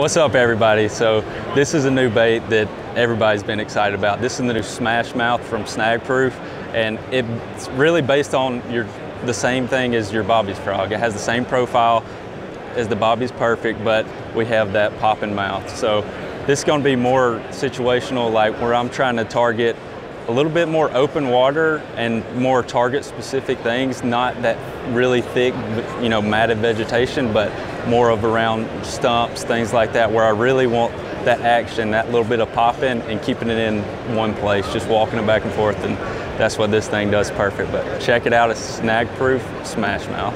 What's up everybody? So this is a new bait that everybody's been excited about. This is the new Smash Mouth from Snag Proof and it's really based on your the same thing as your Bobby's frog. It has the same profile as the Bobby's Perfect but we have that popping mouth. So this is going to be more situational like where I'm trying to target a little bit more open water and more target specific things, not that really thick, you know, matted vegetation, but more of around stumps, things like that, where I really want that action, that little bit of popping and keeping it in one place, just walking it back and forth. And that's what this thing does perfect. But check it out, it's snag proof smash mouth.